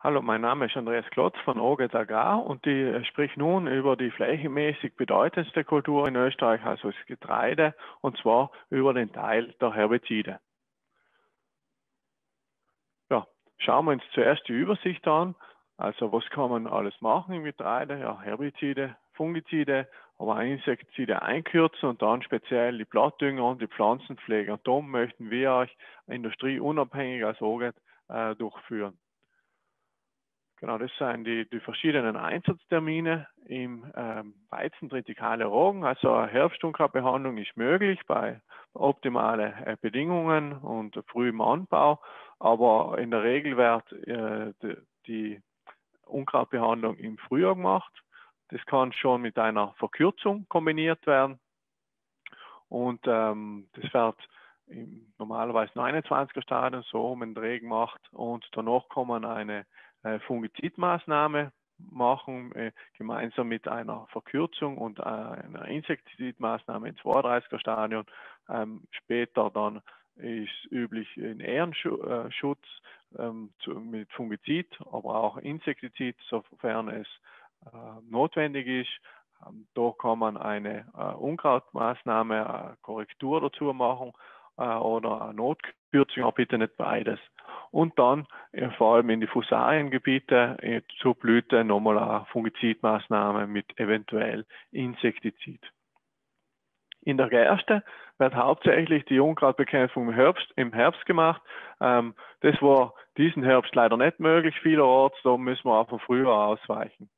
Hallo, mein Name ist Andreas Klotz von Oget Agrar und ich spreche nun über die flächenmäßig bedeutendste Kultur in Österreich, also das Getreide, und zwar über den Teil der Herbizide. Ja, schauen wir uns zuerst die Übersicht an. Also was kann man alles machen im Getreide? Ja, Herbizide, Fungizide, aber Insektizide einkürzen und dann speziell die Blattdünger und die Pflanzenpflege. Und darum möchten wir euch industrieunabhängig als OGET äh, durchführen. Genau, das sind die, die verschiedenen Einsatztermine im ähm, Weizen tritikale Rogen. Also eine Herbstunkrautbehandlung ist möglich bei optimalen äh, Bedingungen und frühem Anbau, aber in der Regel wird äh, die, die Unkrautbehandlung im Frühjahr gemacht. Das kann schon mit einer Verkürzung kombiniert werden und ähm, das wird im normalerweise 29er Stadium so um den Dreh gemacht und danach kommen eine Fungizidmaßnahme machen, äh, gemeinsam mit einer Verkürzung und äh, einer Insektizidmaßnahme im 32er Stadion. Ähm, später dann ist üblich in Ehrenschutz ähm, zu, mit Fungizid, aber auch Insektizid, sofern es äh, notwendig ist. Ähm, da kann man eine äh, Unkrautmaßnahme, äh, Korrektur dazu machen äh, oder eine Notkürzung, aber bitte nicht beides und dann äh, vor allem in die Fusariengebiete äh, zur Blüte nochmal eine Fungizidmaßnahme mit eventuell Insektizid. In der Gerste wird hauptsächlich die Unkrautbekämpfung im Herbst, im Herbst gemacht. Ähm, das war diesen Herbst leider nicht möglich vielerorts, da müssen wir auch von früher ausweichen.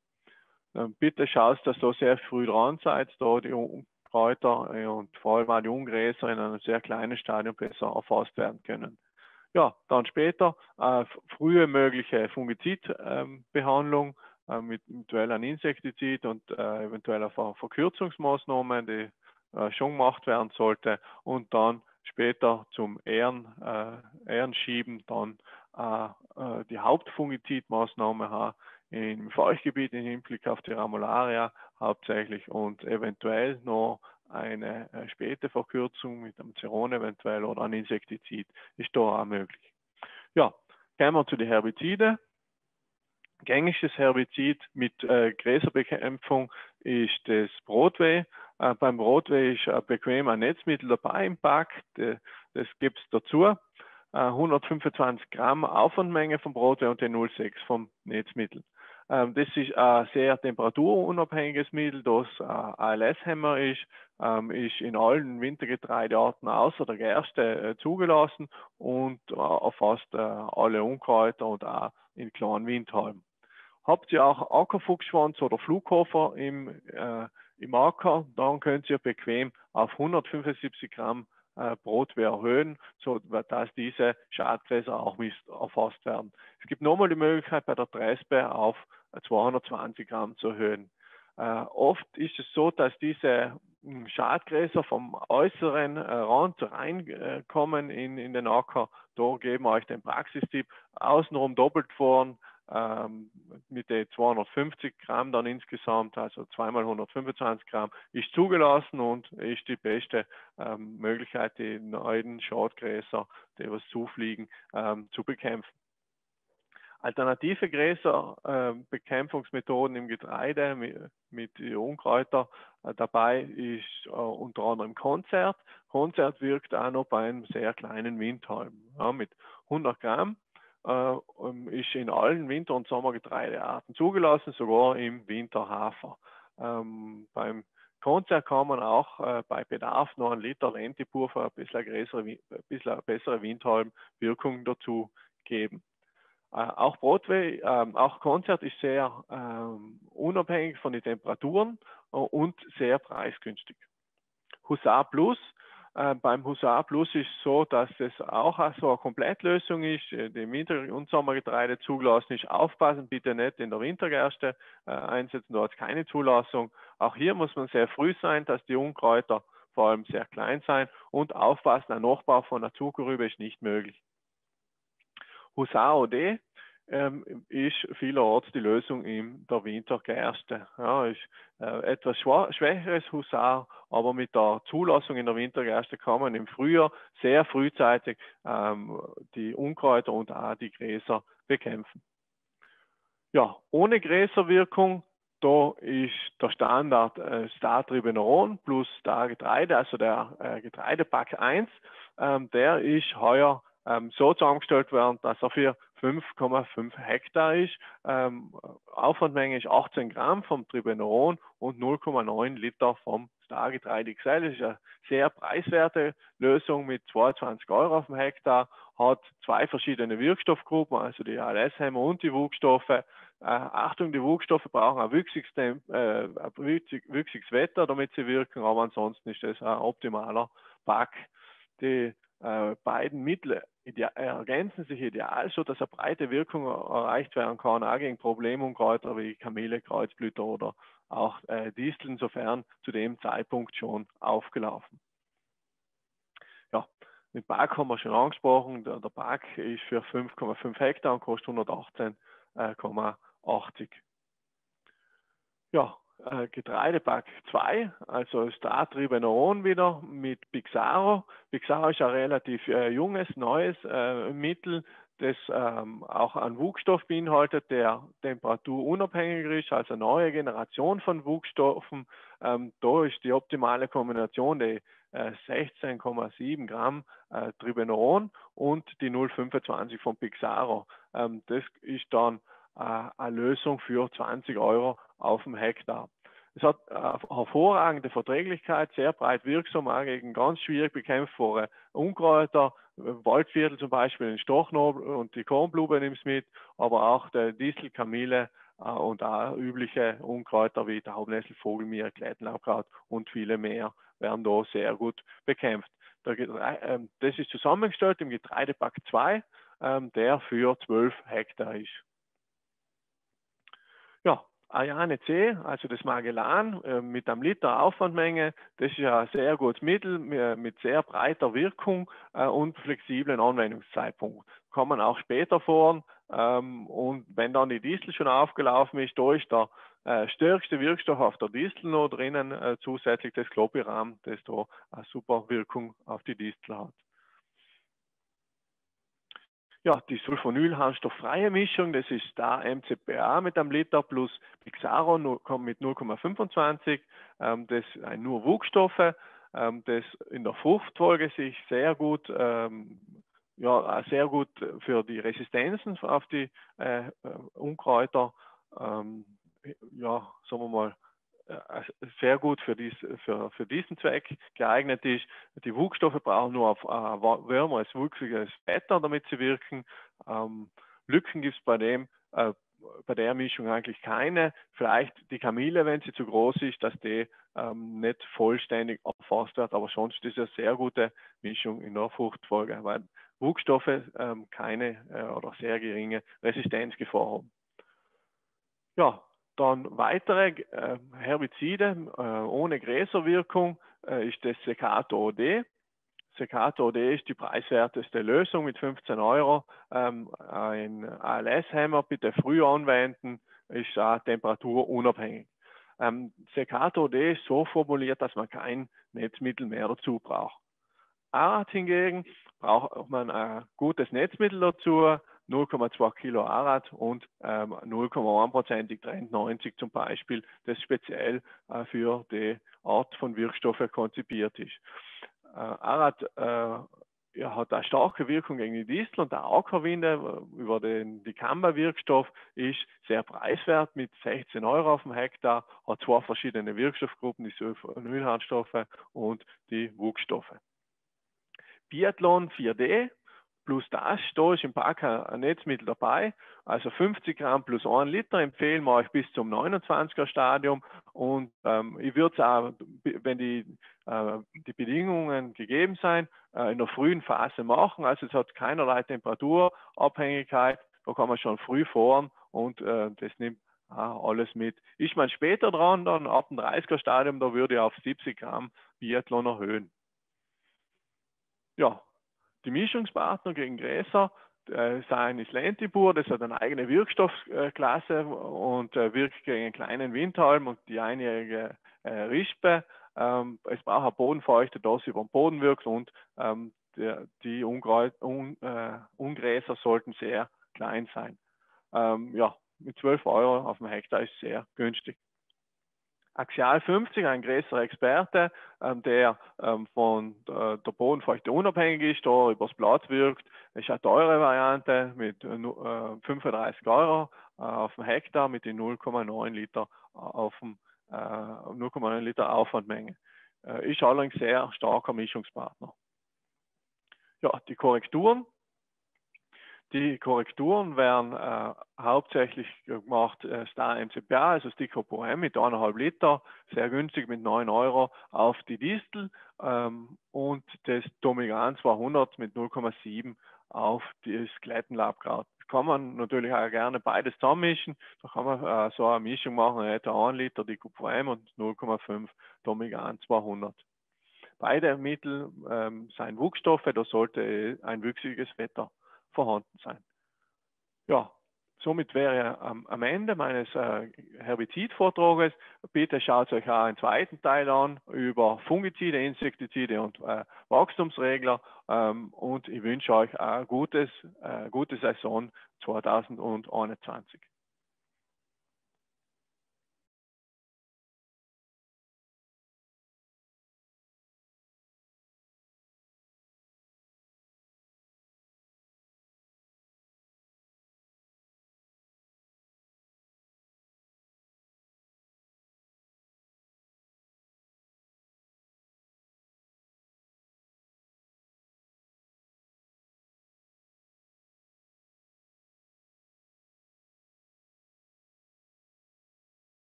Ähm, bitte schaust, dass ihr sehr früh dran seid, da die Unkräuter äh, und vor allem auch die Ungräser in einem sehr kleinen Stadium besser erfasst werden können. Ja, dann später äh, frühe mögliche Fungizidbehandlung äh, mit eventuell ein Insektizid und äh, eventuell Ver Verkürzungsmaßnahmen, die äh, schon gemacht werden sollte und dann später zum Ehren, äh, Ehrenschieben dann die Hauptfungizidmaßnahme im Feuchtgebiet im Hinblick auf die Ramularia hauptsächlich und eventuell noch eine äh, späte Verkürzung mit einem Ceron eventuell oder ein Insektizid ist da auch möglich. Ja, kommen wir zu den Herbiziden. Gängiges Herbizid mit äh, Gräserbekämpfung ist das Brotweh. Äh, beim Brotweh ist ein bequemer Netzmittel dabei im Pack. Das gibt es dazu. Äh, 125 Gramm Aufwandmenge vom Brotweh und den 0,6 vom Netzmittel. Ähm, das ist ein sehr temperaturunabhängiges Mittel, das ALS-Hämmer ist, ähm, ist in allen Wintergetreidearten außer der Gerste äh, zugelassen und äh, erfasst äh, alle Unkräuter und auch in kleinen Windhalmen. Habt ihr auch Ackerfuchsschwanz oder Flughofer im, äh, im Acker, dann könnt ihr bequem auf 175 Gramm äh, Brotwehr erhöhen, sodass diese Schadgräser auch erfasst werden. Es gibt nochmal die Möglichkeit bei der Trespe auf 220 Gramm zu erhöhen. Äh, oft ist es so, dass diese hm, Schadgräser vom äußeren äh, Rand reinkommen in, in den Acker. Da geben wir euch den Praxistipp. Außenrum doppelt fahren ähm, mit den 250 Gramm dann insgesamt, also zweimal 125 Gramm, ist zugelassen und ist die beste ähm, Möglichkeit, die neuen Schadgräser, die was zufliegen, ähm, zu bekämpfen. Alternative Gräserbekämpfungsmethoden im Getreide mit, mit Unkräuter äh, dabei ist äh, unter anderem Konzert. Konzert wirkt auch noch bei einem sehr kleinen Windhalm. Ja, mit 100 Gramm äh, ist in allen Winter- und Sommergetreidearten zugelassen, sogar im Winterhafer. Ähm, beim Konzert kann man auch äh, bei Bedarf noch einen Liter Lentipulver, ein bisschen, größere, ein bisschen bessere Windhalmwirkung dazu geben. Äh, auch Broadway, äh, auch Konzert ist sehr ähm, unabhängig von den Temperaturen äh, und sehr preisgünstig. Husar Plus, äh, beim Husar Plus ist so, dass es auch so eine Komplettlösung ist, die Winter- und Sommergetreide zugelassen ist. Aufpassen bitte nicht in der Wintergerste einsetzen, dort keine Zulassung. Auch hier muss man sehr früh sein, dass die Unkräuter vor allem sehr klein sein und aufpassen, ein Nachbau von der Zuckerrübe ist nicht möglich. Husar OD ähm, ist vielerorts die Lösung in der Wintergerste. Ja, ist äh, etwas schwächeres Husar, aber mit der Zulassung in der Wintergerste kann man im Frühjahr sehr frühzeitig ähm, die Unkräuter und auch die Gräser bekämpfen. Ja, ohne Gräserwirkung, da ist der Standard äh, Startribeneron plus der Getreide, also der äh, Getreidepack 1, ähm, der ist heuer ähm, so zusammengestellt worden, dass er für 5,5 Hektar ist. Ähm, Aufwandmenge ist 18 Gramm vom Tribeneron und 0,9 Liter vom Stargetreide XL. Das ist eine sehr preiswerte Lösung mit 22 Euro auf dem Hektar, hat zwei verschiedene Wirkstoffgruppen, also die ALS-Hämmer und die Wuchstoffe. Äh, Achtung, die Wuchstoffe brauchen ein wüchsiges, äh, wüchsiges Wetter, damit sie wirken, aber ansonsten ist das ein optimaler Pack. Die äh, beiden Mittel ergänzen sich ideal, so dass eine breite Wirkung erreicht werden kann, auch gegen Problemunkräuter wie Kamele, Kreuzblüter oder auch äh, Disteln, sofern zu dem Zeitpunkt schon aufgelaufen. Ja, den Park haben wir schon angesprochen. Der, der Park ist für 5,5 Hektar und kostet 118,80. Ja, äh, Getreidepack 2, also Startriebeneron wieder mit Pixaro. Pixaro ist ein relativ äh, junges, neues äh, Mittel, das ähm, auch einen Wuchsstoff beinhaltet, der temperaturunabhängig ist, also eine neue Generation von Wuchsstoffen. Ähm, da ist die optimale Kombination die äh, 16,7 Gramm äh, Tribeneron und die 0,25 von Pixaro. Ähm, das ist dann äh, eine Lösung für 20 Euro auf dem Hektar. Es hat hervorragende Verträglichkeit, sehr breit wirksam auch gegen ganz schwierig bekämpfbare Unkräuter, Waldviertel zum Beispiel, den Stochnobel und die Kornblume nimmt es mit, aber auch der Distelkamille äh, und auch übliche Unkräuter wie der Haubnessel, Vogelmier, Klettenlaukraut und viele mehr werden da sehr gut bekämpft. Ähm, das ist zusammengestellt im Getreidepack 2, ähm, der für 12 Hektar ist. Ja, Ariane C, also das Magellan äh, mit einem Liter Aufwandmenge, das ist ja ein sehr gutes Mittel mit sehr breiter Wirkung äh, und flexiblen Anwendungszeitpunkt. Kann man auch später fahren ähm, und wenn dann die Distel schon aufgelaufen ist, da ist der äh, stärkste Wirkstoff auf der Distel noch drinnen, äh, zusätzlich das Klopiram, das da eine super Wirkung auf die Distel hat. Ja, die Sulfonylharnstofffreie Mischung, das ist da MCPA mit einem Liter plus Pixaro mit 0,25. Ähm, das sind nur Wuchstoffe, ähm, das in der Fruchtfolge sich sehr gut, ähm, ja, sehr gut für die Resistenzen auf die äh, äh Unkräuter, ähm, ja, sagen wir mal, sehr gut für, dies, für, für diesen Zweck geeignet ist. Die Wuchstoffe brauchen nur auf äh, wärmeres, wuchsiges Wetter, damit sie wirken. Ähm, Lücken gibt es bei äh, bei der Mischung eigentlich keine. Vielleicht die Kamille, wenn sie zu groß ist, dass die ähm, nicht vollständig erfasst wird, aber sonst ist es eine sehr gute Mischung in der Fruchtfolge, weil Wuchstoffe ähm, keine äh, oder sehr geringe Resistenzgefahr haben. Ja, dann weitere äh, Herbizide äh, ohne Gräserwirkung äh, ist das Secato OD. Secato OD ist die preiswerteste Lösung mit 15 Euro. Ähm, ein ALS-Hämmer bitte früh anwenden, ist auch temperaturunabhängig. Ähm, Secato OD ist so formuliert, dass man kein Netzmittel mehr dazu braucht. Arat hingegen braucht man ein gutes Netzmittel dazu, 0,2 Kilo Arad und ähm, 0,1-prozentig Trend 90 zum Beispiel, das speziell äh, für die Art von Wirkstoffe konzipiert ist. Äh, Arad äh, ja, hat eine starke Wirkung gegen die Distel und der Ackerwinde äh, über den Dicamba-Wirkstoff ist sehr preiswert mit 16 Euro auf dem Hektar, hat zwei verschiedene Wirkstoffgruppen, die Sulfonylharnstoffe und die Wuchsstoffe. Biathlon 4D plus das, da ist im Pack ein Netzmittel dabei, also 50 Gramm plus 1 Liter empfehlen wir euch bis zum 29er Stadium und ähm, ich würde es auch, wenn die, äh, die Bedingungen gegeben sein, äh, in der frühen Phase machen, also es hat keinerlei Temperaturabhängigkeit, da kann man schon früh fahren und äh, das nimmt alles mit. Ist man später dran, dann ab dem 30er Stadium, da würde ich auf 70 Gramm Biathlon erhöhen. Ja, die Mischungspartner gegen Gräser äh, seien Islentibur, das hat eine eigene Wirkstoffklasse und äh, wirkt gegen einen kleinen Windhalm und die einjährige äh, Rispe. Ähm, es braucht eine Bodenfeuchte, das über den Boden wirkt und ähm, die Ungräser sollten sehr klein sein. Ähm, ja, mit 12 Euro auf dem Hektar ist sehr günstig. Axial 50, ein größerer Experte, ähm, der ähm, von äh, der Bodenfeuchte unabhängig ist, da übers Blatt wirkt. Das ist eine teure Variante mit äh, 35 Euro äh, auf dem Hektar mit den 0,9 Liter auf dem 0,9 äh, Liter Aufwandmenge. Äh, ist allerdings sehr starker Mischungspartner. Ja, die Korrekturen die Korrekturen werden äh, hauptsächlich gemacht äh, Star MCPA, also Stickhopo M mit 1,5 Liter, sehr günstig mit 9 Euro auf die Distel ähm, und das Domigan 200 mit 0,7 auf das Glättenlabkraut. Kann man natürlich auch gerne beides zusammenmischen. Da kann man äh, so eine Mischung machen, etwa 1 Liter Dicopo M und 0,5 Domigan 200. Beide Mittel ähm, sind Wuchsstoffe, da sollte ein wüchsiges Wetter vorhanden sein. Ja, somit wäre am, am Ende meines äh, Herbizidvortrages, bitte schaut euch auch einen zweiten Teil an über Fungizide, Insektizide und äh, Wachstumsregler ähm, und ich wünsche euch eine gutes, äh, gute Saison 2021.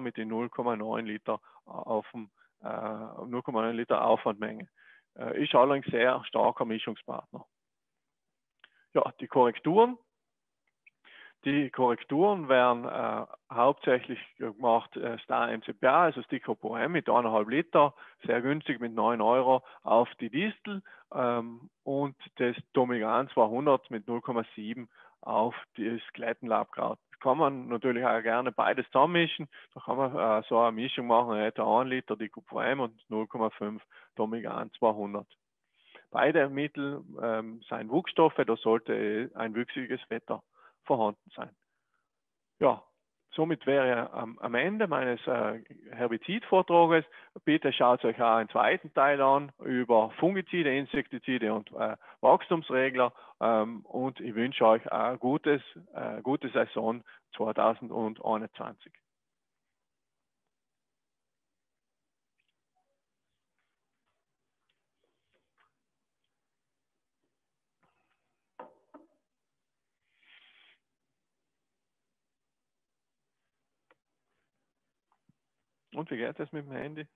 mit den 0,9 Liter auf dem äh, 0,9 Liter Aufwandmenge. Äh, ist allerdings sehr starker Mischungspartner. Ja, die Korrekturen. Die Korrekturen werden äh, hauptsächlich gemacht äh, Star MCPA, also Stickhopo M mit 1,5 Liter, sehr günstig mit 9 Euro auf die Distel ähm, und das Domigan 200 mit 0,7 auf das Gleitenlabkraut kann man natürlich auch gerne beides zusammenmischen. Da kann man äh, so eine Mischung machen, etwa 1 Liter Dicuprem und 0,5 Domigan 200. Beide Mittel ähm, sind Wuchsstoffe, da sollte ein wüchsiges Wetter vorhanden sein. Ja, somit wäre ähm, am Ende meines äh, Herbizidvortrages, bitte schaut euch auch einen zweiten Teil an über Fungizide, Insektizide und äh, Wachstumsregler ähm, und ich wünsche euch eine äh, gute Saison 2021. Und wie geht es mit dem Handy?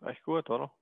Recht gut, oder?